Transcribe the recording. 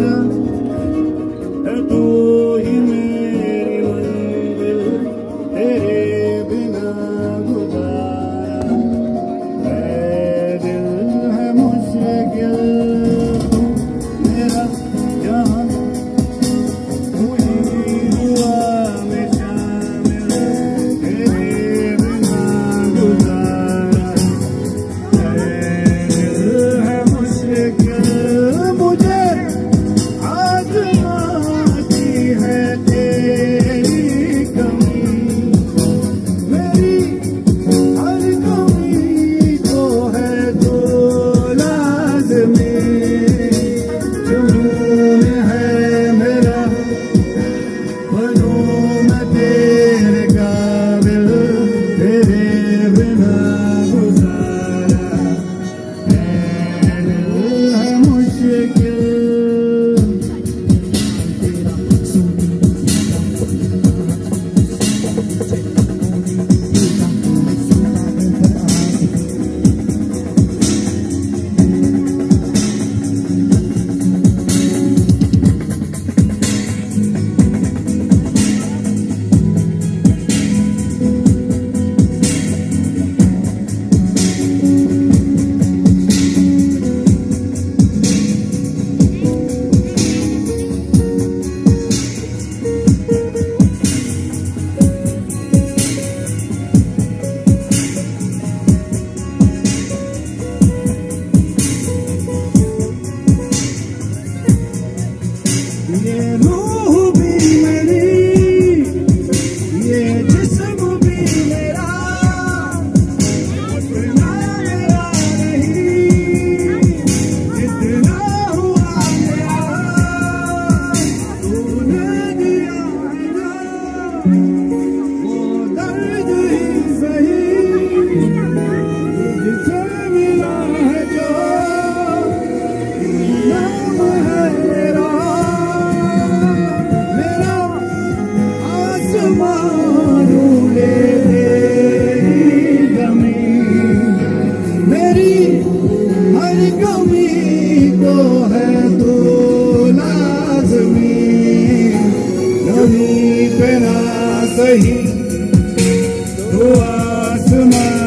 freedom. कभी पे ना सही तो आसमान